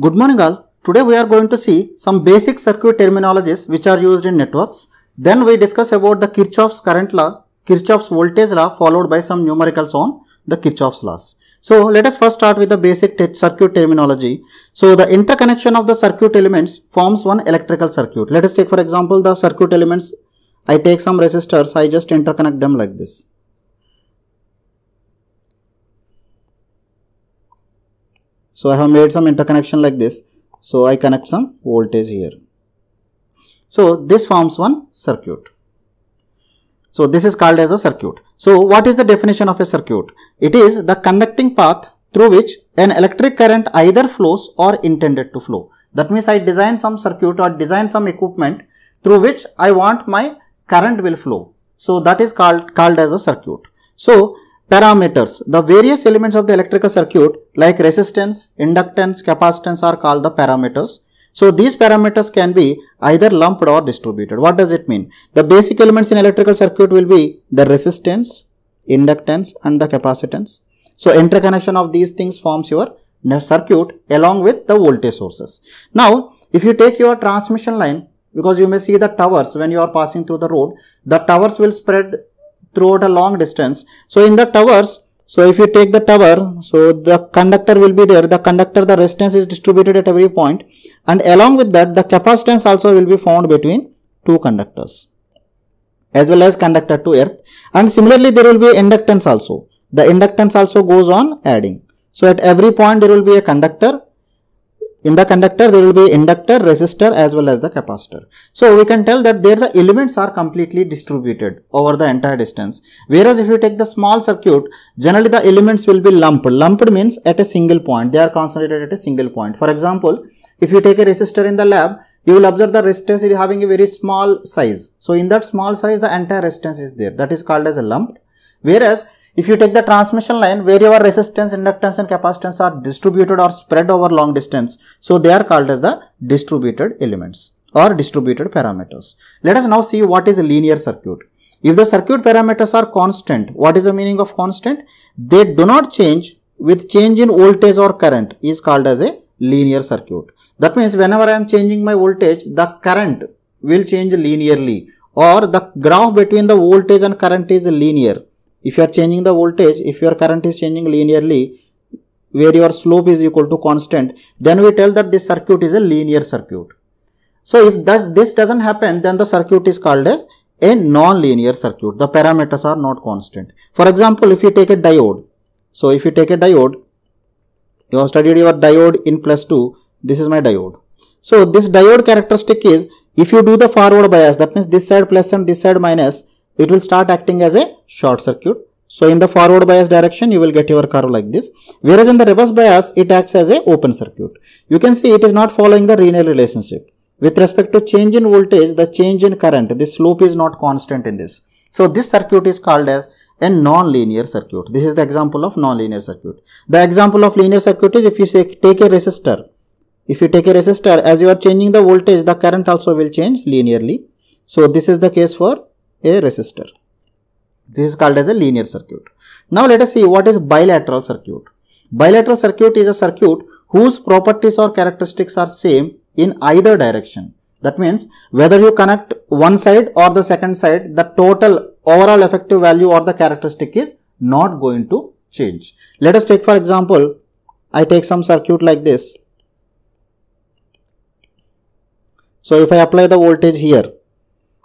Good morning all. Today we are going to see some basic circuit terminologies which are used in networks. Then we discuss about the Kirchhoff's current law, Kirchhoff's voltage law followed by some numericals on the Kirchhoff's laws. So let us first start with the basic te circuit terminology. So the interconnection of the circuit elements forms one electrical circuit. Let us take for example the circuit elements. I take some resistors, I just interconnect them like this. So I have made some interconnection like this. So I connect some voltage here. So this forms one circuit. So this is called as a circuit. So what is the definition of a circuit? It is the conducting path through which an electric current either flows or intended to flow. That means I design some circuit or design some equipment through which I want my current will flow. So that is called, called as a circuit. So Parameters. The various elements of the electrical circuit like resistance, inductance, capacitance are called the parameters. So these parameters can be either lumped or distributed. What does it mean? The basic elements in electrical circuit will be the resistance, inductance and the capacitance. So interconnection of these things forms your circuit along with the voltage sources. Now if you take your transmission line because you may see the towers when you are passing through the road, the towers will spread throughout a long distance. So in the towers, so if you take the tower, so the conductor will be there. The conductor, the resistance is distributed at every point and along with that the capacitance also will be found between two conductors as well as conductor to earth and similarly there will be inductance also. The inductance also goes on adding. So at every point there will be a conductor in the conductor, there will be inductor, resistor as well as the capacitor. So, we can tell that there the elements are completely distributed over the entire distance. Whereas, if you take the small circuit, generally the elements will be lumped. Lumped means at a single point. They are concentrated at a single point. For example, if you take a resistor in the lab, you will observe the resistance is having a very small size. So, in that small size, the entire resistance is there. That is called as a lump. Whereas, if you take the transmission line where your resistance, inductance and capacitance are distributed or spread over long distance, so they are called as the distributed elements or distributed parameters. Let us now see what is a linear circuit. If the circuit parameters are constant, what is the meaning of constant? They do not change with change in voltage or current is called as a linear circuit. That means whenever I am changing my voltage, the current will change linearly or the graph between the voltage and current is linear if you are changing the voltage if your current is changing linearly where your slope is equal to constant then we tell that this circuit is a linear circuit. So if that this doesn't happen then the circuit is called as a non-linear circuit. The parameters are not constant. For example if you take a diode so if you take a diode you have studied your diode in plus 2 this is my diode. So this diode characteristic is if you do the forward bias that means this side plus and this side minus it will start acting as a short circuit. So in the forward bias direction, you will get your curve like this. Whereas in the reverse bias, it acts as a open circuit. You can see it is not following the linear relationship. With respect to change in voltage, the change in current, the slope is not constant in this. So this circuit is called as a non-linear circuit. This is the example of non-linear circuit. The example of linear circuit is if you say take a resistor. If you take a resistor, as you are changing the voltage, the current also will change linearly. So this is the case for a resistor. This is called as a linear circuit. Now let us see what is bilateral circuit. Bilateral circuit is a circuit whose properties or characteristics are same in either direction. That means whether you connect one side or the second side, the total overall effective value or the characteristic is not going to change. Let us take for example, I take some circuit like this. So if I apply the voltage here,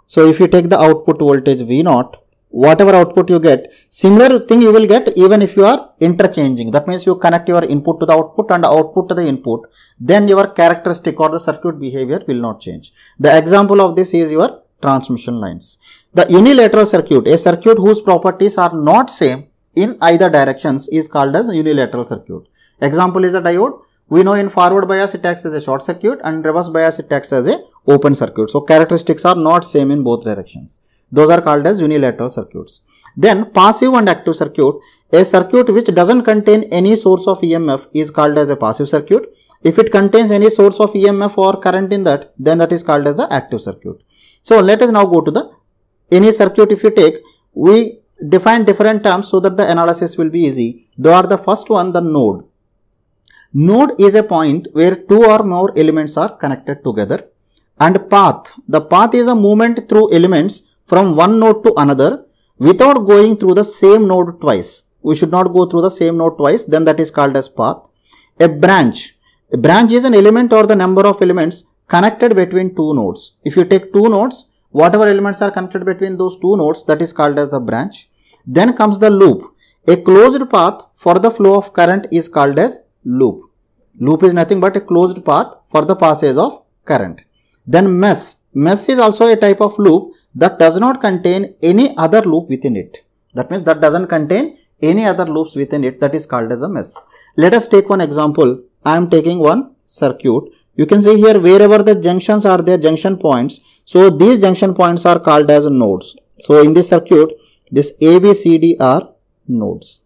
so if you take the output voltage V0, whatever output you get, similar thing you will get even if you are interchanging. That means you connect your input to the output and output to the input, then your characteristic or the circuit behavior will not change. The example of this is your transmission lines. The unilateral circuit, a circuit whose properties are not same in either directions is called as unilateral circuit. Example is the diode. We know in forward bias it acts as a short circuit and reverse bias it acts as a open circuit. So characteristics are not same in both directions. Those are called as unilateral circuits. Then passive and active circuit, a circuit which doesn't contain any source of EMF is called as a passive circuit. If it contains any source of EMF or current in that, then that is called as the active circuit. So let us now go to the any circuit if you take, we define different terms so that the analysis will be easy. They are the first one, the node. Node is a point where two or more elements are connected together. And path, the path is a movement through elements from one node to another without going through the same node twice. We should not go through the same node twice, then that is called as path. A branch, a branch is an element or the number of elements connected between two nodes. If you take two nodes, whatever elements are connected between those two nodes, that is called as the branch. Then comes the loop. A closed path for the flow of current is called as loop. Loop is nothing but a closed path for the passage of current. Then mesh. Mesh is also a type of loop that does not contain any other loop within it. That means that doesn't contain any other loops within it that is called as a mesh. Let us take one example. I am taking one circuit. You can see here wherever the junctions are there, junction points. So these junction points are called as nodes. So in this circuit, this A, B, C, D are nodes.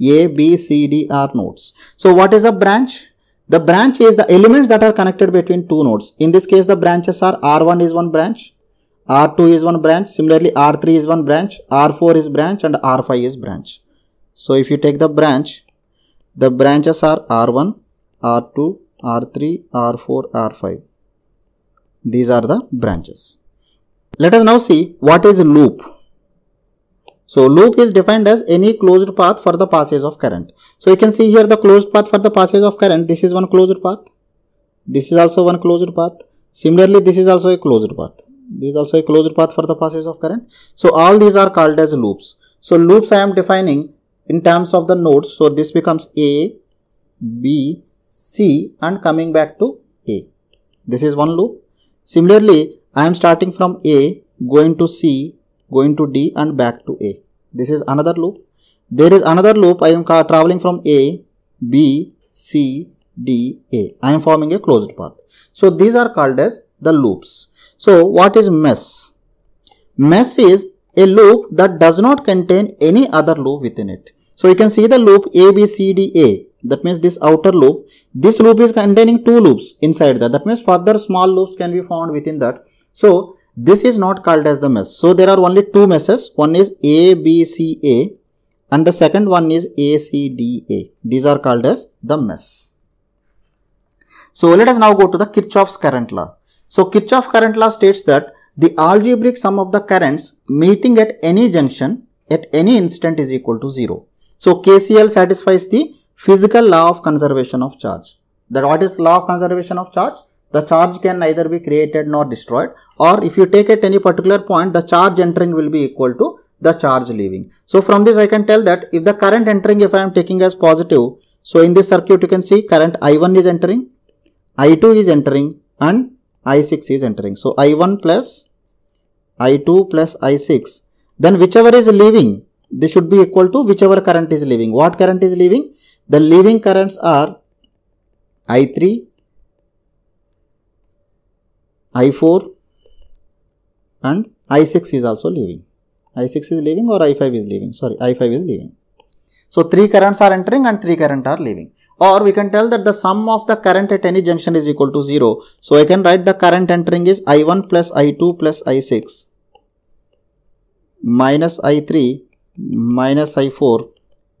A, B, C, D are nodes. So what is a branch? The branch is the elements that are connected between two nodes. In this case, the branches are R1 is one branch, R2 is one branch, similarly R3 is one branch, R4 is branch and R5 is branch. So if you take the branch, the branches are R1, R2, R3, R4, R5. These are the branches. Let us now see what is a loop. So loop is defined as any closed path for the passage of current. So you can see here the closed path for the passage of current. This is one closed path. This is also one closed path. Similarly, this is also a closed path. This is also a closed path for the passage of current. So all these are called as loops. So loops I am defining in terms of the nodes. So this becomes A, B, C and coming back to A. This is one loop. Similarly, I am starting from A, going to C, going to D and back to A. This is another loop. There is another loop. I am traveling from A, B, C, D, A. I am forming a closed path. So these are called as the loops. So what is mesh? Mesh is a loop that does not contain any other loop within it. So you can see the loop A, B, C, D, A. That means this outer loop. This loop is containing two loops inside that. That means further small loops can be found within that. So this is not called as the mesh. So there are only two meshes. One is A, B, C, A and the second one is A, C, D, A. These are called as the mesh. So let us now go to the Kirchhoff's current law. So Kirchhoff current law states that the algebraic sum of the currents meeting at any junction at any instant is equal to 0. So KCL satisfies the physical law of conservation of charge. That what is law of conservation of charge? The charge can neither be created nor destroyed or if you take at any particular point the charge entering will be equal to the charge leaving. So from this I can tell that if the current entering if I am taking as positive so in this circuit you can see current I1 is entering, I2 is entering and I6 is entering. So I1 plus I2 plus I6 then whichever is leaving this should be equal to whichever current is leaving. What current is leaving? The leaving currents are I3 I4 and I6 is also leaving. I6 is leaving or I5 is leaving. Sorry, I5 is leaving. So, three currents are entering and three current are leaving. Or we can tell that the sum of the current at any junction is equal to 0. So, I can write the current entering is I1 plus I2 plus I6 minus I3 minus I4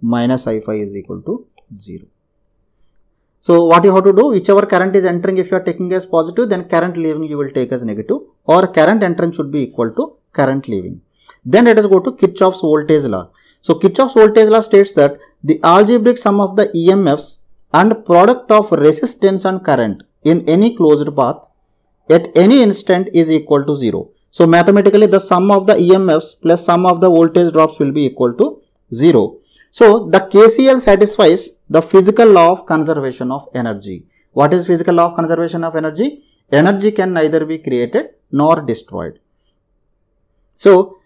minus I5 is equal to 0. So what you have to do, whichever current is entering, if you are taking as positive, then current leaving you will take as negative or current entering should be equal to current leaving. Then let us go to Kirchhoff's voltage law. So Kirchhoff's voltage law states that the algebraic sum of the EMFs and product of resistance and current in any closed path at any instant is equal to 0. So mathematically the sum of the EMFs plus sum of the voltage drops will be equal to 0. So the KCL satisfies the physical law of conservation of energy. What is physical law of conservation of energy? Energy can neither be created nor destroyed. So,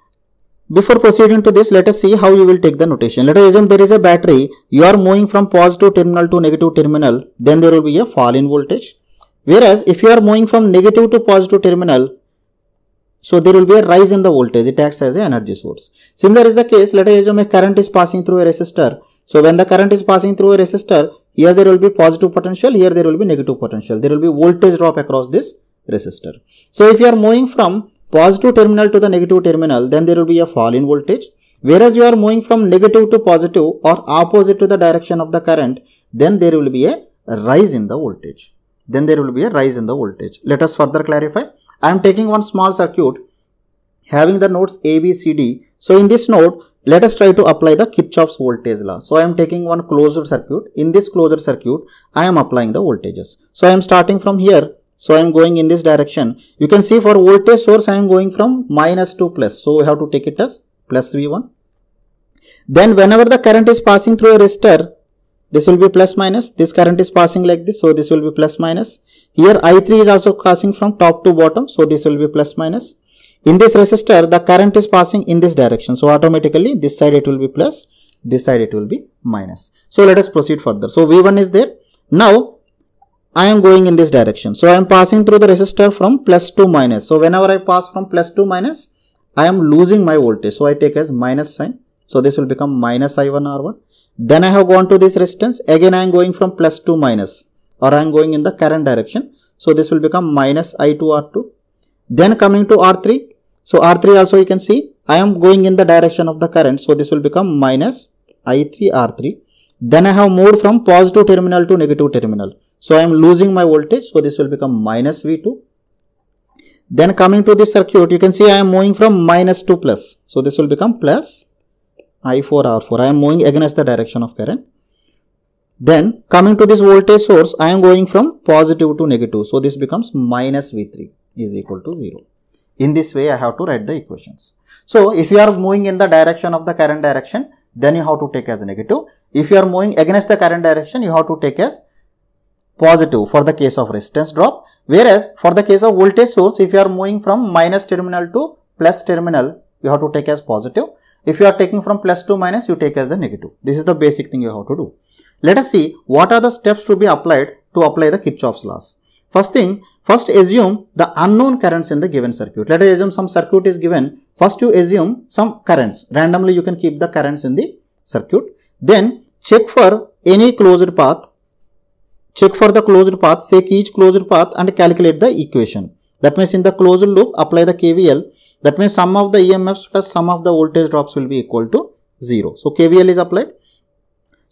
before proceeding to this, let us see how you will take the notation. Let us assume there is a battery, you are moving from positive terminal to negative terminal, then there will be a fall in voltage. Whereas, if you are moving from negative to positive terminal, so there will be a rise in the voltage, it acts as an energy source. Similar is the case, let us assume a current is passing through a resistor, so when the current is passing through a resistor, here there will be positive potential, here there will be negative potential. There will be voltage drop across this resistor. So if you are moving from positive terminal to the negative terminal, then there will be a fall in voltage. Whereas you are moving from negative to positive or opposite to the direction of the current, then there will be a rise in the voltage. Then there will be a rise in the voltage. Let us further clarify. I am taking one small circuit having the nodes A, B, C, D. So in this node, let us try to apply the Kirchhoff's voltage law. So I am taking one closed circuit. In this closed circuit, I am applying the voltages. So I am starting from here. So I am going in this direction. You can see for voltage source, I am going from minus to plus. So we have to take it as plus V1. Then whenever the current is passing through a resistor, this will be plus minus. This current is passing like this. So this will be plus minus. Here I3 is also passing from top to bottom. So this will be plus minus. In this resistor, the current is passing in this direction. So automatically this side it will be plus, this side it will be minus. So let us proceed further. So V1 is there. Now I am going in this direction. So I am passing through the resistor from plus to minus. So whenever I pass from plus to minus, I am losing my voltage. So I take as minus sign. So this will become minus I1 R1. Then I have gone to this resistance. Again I am going from plus to minus or I am going in the current direction. So this will become minus I2 R2. Then coming to R3, so R3 also you can see I am going in the direction of the current. So this will become minus I3 R3. Then I have moved from positive terminal to negative terminal. So I am losing my voltage. So this will become minus V2. Then coming to this circuit, you can see I am moving from minus to plus. So this will become plus I4 R4. I am moving against the direction of current. Then coming to this voltage source, I am going from positive to negative. So this becomes minus V3 is equal to 0. In this way, I have to write the equations. So, if you are moving in the direction of the current direction, then you have to take as negative. If you are moving against the current direction, you have to take as positive for the case of resistance drop. Whereas, for the case of voltage source, if you are moving from minus terminal to plus terminal, you have to take as positive. If you are taking from plus to minus, you take as the negative. This is the basic thing you have to do. Let us see what are the steps to be applied to apply the Kirchhoff's laws. First thing, First assume the unknown currents in the given circuit. Let us assume some circuit is given. First you assume some currents. Randomly you can keep the currents in the circuit. Then check for any closed path. Check for the closed path. Take each closed path and calculate the equation. That means in the closed loop apply the KVL. That means sum of the EMFs plus sum of the voltage drops will be equal to 0. So KVL is applied.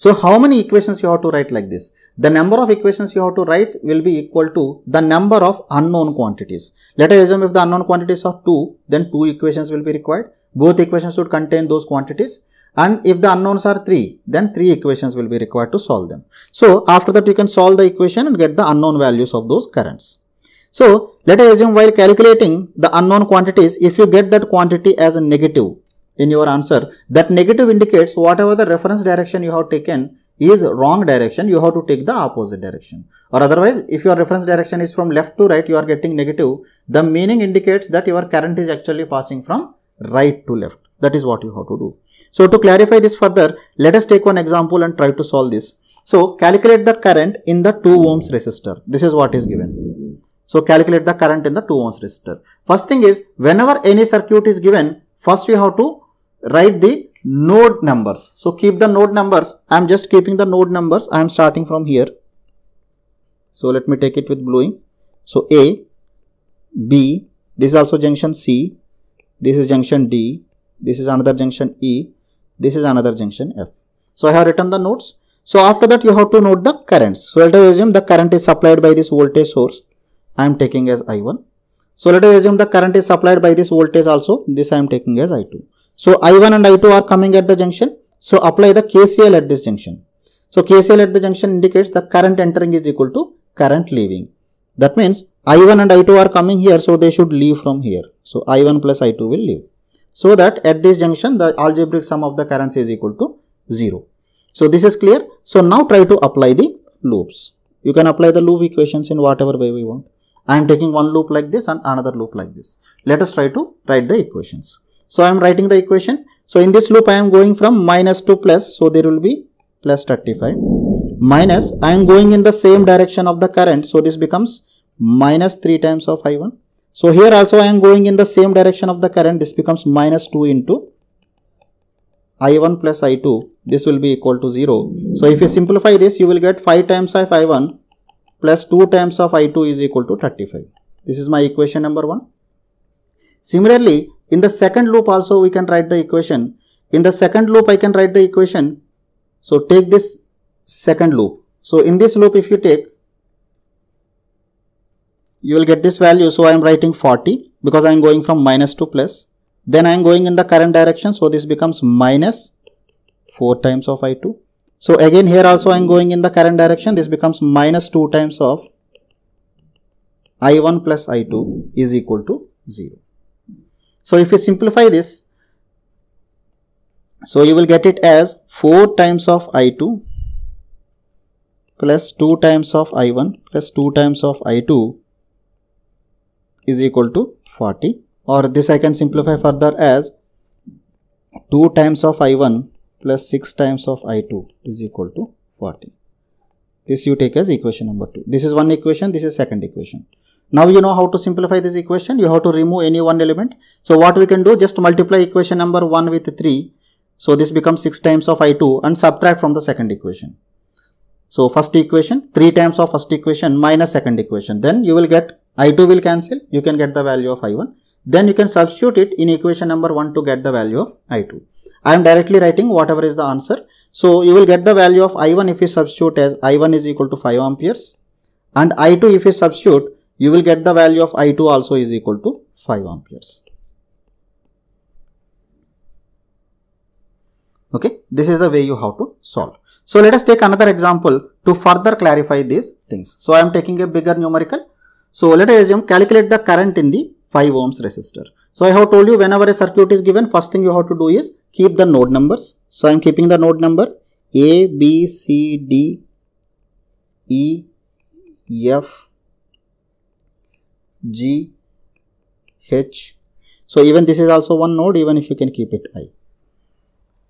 So how many equations you have to write like this? The number of equations you have to write will be equal to the number of unknown quantities. Let us assume if the unknown quantities are 2, then 2 equations will be required. Both equations should contain those quantities. And if the unknowns are 3, then 3 equations will be required to solve them. So after that you can solve the equation and get the unknown values of those currents. So let us assume while calculating the unknown quantities, if you get that quantity as a negative, in your answer. That negative indicates whatever the reference direction you have taken is wrong direction you have to take the opposite direction. Or otherwise if your reference direction is from left to right you are getting negative the meaning indicates that your current is actually passing from right to left. That is what you have to do. So to clarify this further let us take one example and try to solve this. So calculate the current in the 2 ohms resistor. This is what is given. So calculate the current in the 2 ohms resistor. First thing is whenever any circuit is given first you have to write the node numbers. So keep the node numbers. I am just keeping the node numbers. I am starting from here. So let me take it with bluing. So A, B, this is also junction C, this is junction D, this is another junction E, this is another junction F. So I have written the nodes. So after that you have to note the currents. So let us assume the current is supplied by this voltage source. I am taking as I1. So let us assume the current is supplied by this voltage also. This I am taking as I2. So I1 and I2 are coming at the junction. So apply the KCL at this junction. So KCL at the junction indicates the current entering is equal to current leaving. That means I1 and I2 are coming here. So they should leave from here. So I1 plus I2 will leave. So that at this junction the algebraic sum of the currents is equal to 0. So this is clear. So now try to apply the loops. You can apply the loop equations in whatever way we want. I am taking one loop like this and another loop like this. Let us try to write the equations. So I am writing the equation. So in this loop I am going from minus to plus. So there will be plus 35 minus I am going in the same direction of the current. So this becomes minus 3 times of I1. So here also I am going in the same direction of the current. This becomes minus 2 into I1 plus I2. This will be equal to 0. So if you simplify this, you will get 5 times of I1 plus 2 times of I2 is equal to 35. This is my equation number 1. Similarly, in the second loop also we can write the equation. in the second loop I can write the equation. So take this second loop. So in this loop if you take you will get this value. So I am writing 40 because I am going from minus to plus. Then I am going in the current direction. So this becomes minus 4 times of I2. So again here also I am going in the current direction. This becomes minus 2 times of I1 plus I2 is equal to 0. So if you simplify this, so you will get it as 4 times of I2 plus 2 times of I1 plus 2 times of I2 is equal to 40 or this I can simplify further as 2 times of I1 plus 6 times of I2 is equal to 40. This you take as equation number 2. This is one equation, this is second equation. Now you know how to simplify this equation, you have to remove any one element. So what we can do, just multiply equation number 1 with 3. So this becomes 6 times of I2 and subtract from the second equation. So first equation, 3 times of first equation minus second equation. Then you will get I2 will cancel, you can get the value of I1. Then you can substitute it in equation number 1 to get the value of I2. I am directly writing whatever is the answer. So you will get the value of I1 if you substitute as I1 is equal to 5 amperes and I2 if you substitute you will get the value of I2 also is equal to 5 amperes. Okay, this is the way you have to solve. So let us take another example to further clarify these things. So I am taking a bigger numerical so let us assume calculate the current in the 5 ohms resistor. So I have told you whenever a circuit is given, first thing you have to do is keep the node numbers. So I am keeping the node number A, B, C, D, E, F, G, H. So even this is also one node even if you can keep it I.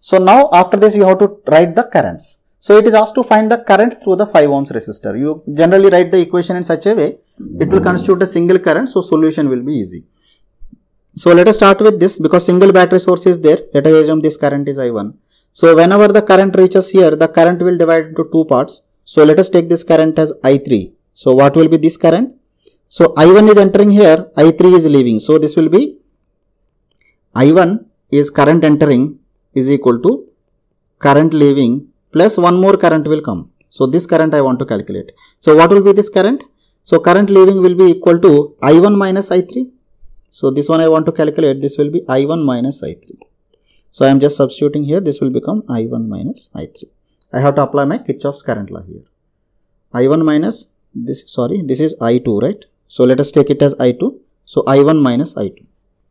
So now after this you have to write the currents. So it is asked to find the current through the 5 ohms resistor. You generally write the equation in such a way, it will constitute a single current, so solution will be easy. So let us start with this because single battery source is there. Let us assume this current is I1. So whenever the current reaches here, the current will divide into two parts. So let us take this current as I3. So what will be this current? So I1 is entering here, I3 is leaving. So this will be I1 is current entering is equal to current leaving plus one more current will come. So this current I want to calculate. So what will be this current? So current leaving will be equal to I1 minus I3. So this one I want to calculate. This will be I1 minus I3. So I am just substituting here. This will become I1 minus I3. I have to apply my Kirchhoff's current law here. I1 minus this, sorry, this is I2, right? So let us take it as I2. So I1 minus I2.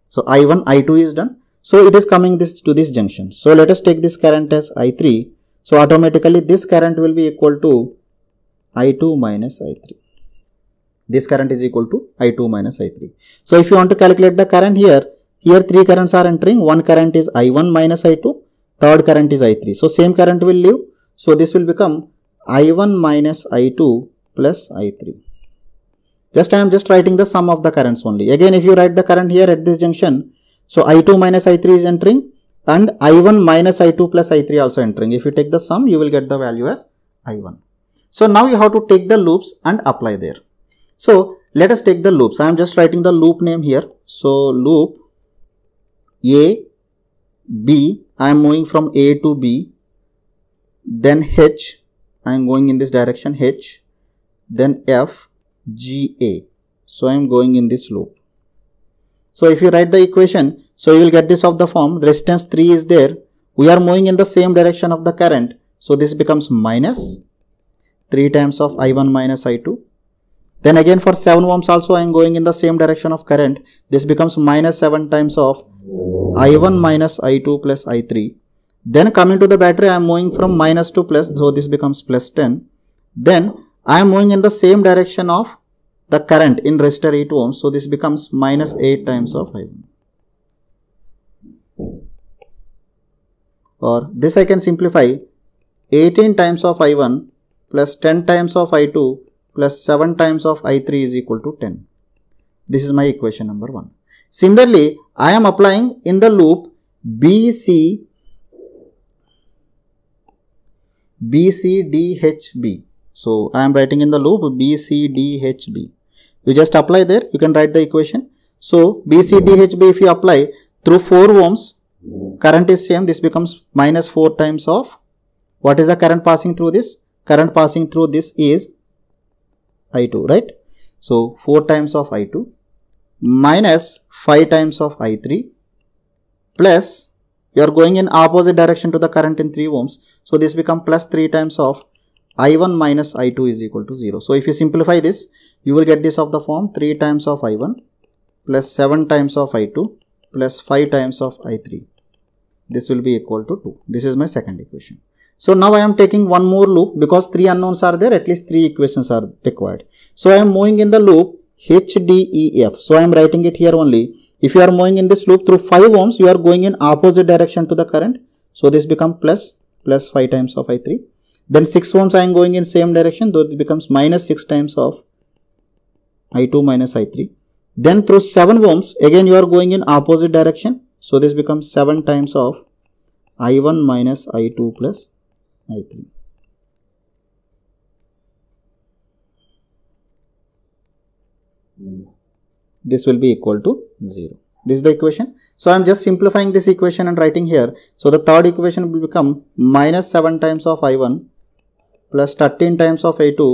So I1, I2 is done. So it is coming this to this junction. So let us take this current as I3 so automatically this current will be equal to I2 minus I3. This current is equal to I2 minus I3. So if you want to calculate the current here, here three currents are entering. One current is I1 minus I2. Third current is I3. So same current will leave. So this will become I1 minus I2 plus I3. Just I am just writing the sum of the currents only. Again if you write the current here at this junction, so I2 minus I3 is entering and I1 minus I2 plus I3 also entering. If you take the sum, you will get the value as I1. So now you have to take the loops and apply there. So let us take the loops. I am just writing the loop name here. So loop A, B, I am moving from A to B, then H, I am going in this direction H, then F, G, A. So I am going in this loop. So if you write the equation, so you will get this of the form resistance 3 is there. We are moving in the same direction of the current. So this becomes minus 3 times of I1 minus I2. Then again for 7 ohms also I am going in the same direction of current. This becomes minus 7 times of I1 minus I2 plus I3. Then coming to the battery I am moving from minus to plus. So this becomes plus 10. Then I am moving in the same direction of the current in resistor 8 ohms. So this becomes minus 8 times of I1. or this I can simplify 18 times of I1 plus 10 times of I2 plus 7 times of I3 is equal to 10. This is my equation number 1. Similarly, I am applying in the loop BC BCDHB. So I am writing in the loop BCDHB. You just apply there, you can write the equation. So BCDHB if you apply through 4 ohms current is same this becomes minus 4 times of what is the current passing through this current passing through this is i2 right so 4 times of i2 minus 5 times of i3 plus you are going in opposite direction to the current in 3 ohms so this becomes plus 3 times of i1 minus i2 is equal to 0 so if you simplify this you will get this of the form 3 times of i1 plus 7 times of i2 plus 5 times of i3 this will be equal to 2. This is my second equation. So now I am taking one more loop because three unknowns are there, at least three equations are required. So I am moving in the loop H, D, E, F. So I am writing it here only. If you are moving in this loop through 5 ohms, you are going in opposite direction to the current. So this become plus, plus 5 times of I3. Then 6 ohms I am going in same direction, though it becomes minus 6 times of I2 minus I3. Then through 7 ohms, again you are going in opposite direction. So this becomes 7 times of I1 minus I2 plus I3. This will be equal to 0. This is the equation. So I am just simplifying this equation and writing here. So the third equation will become minus 7 times of I1 plus 13 times of A2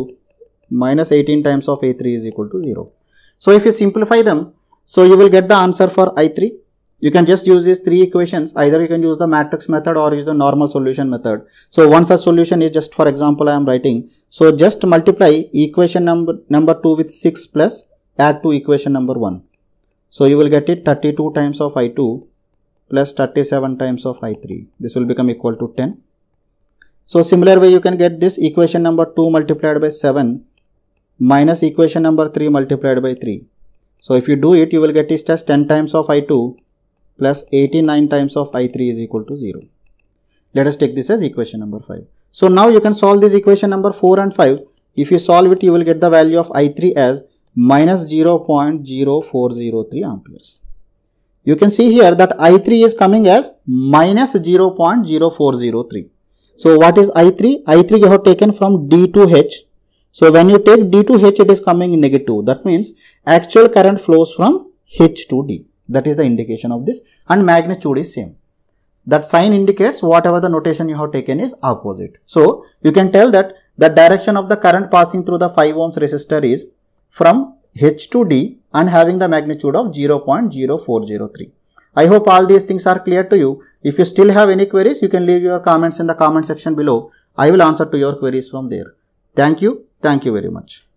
minus 18 times of A3 is equal to 0. So if you simplify them, so you will get the answer for I3 you can just use these three equations. Either you can use the matrix method or use the normal solution method. So one such solution is just for example I am writing. So just multiply equation number, number 2 with 6 plus add to equation number 1. So you will get it 32 times of I2 plus 37 times of I3. This will become equal to 10. So similar way you can get this equation number 2 multiplied by 7 minus equation number 3 multiplied by 3. So if you do it, you will get it as 10 times of I2 plus 89 times of I3 is equal to 0. Let us take this as equation number 5. So now you can solve this equation number 4 and 5. If you solve it, you will get the value of I3 as minus 0.0403 amperes. You can see here that I3 is coming as minus 0.0403. So what is I3? I3 you have taken from D to H. So when you take D to H, it is coming negative. That means actual current flows from H to D. That is the indication of this and magnitude is same. That sign indicates whatever the notation you have taken is opposite. So, you can tell that the direction of the current passing through the 5 ohms resistor is from H to D and having the magnitude of 0.0403. I hope all these things are clear to you. If you still have any queries, you can leave your comments in the comment section below. I will answer to your queries from there. Thank you. Thank you very much.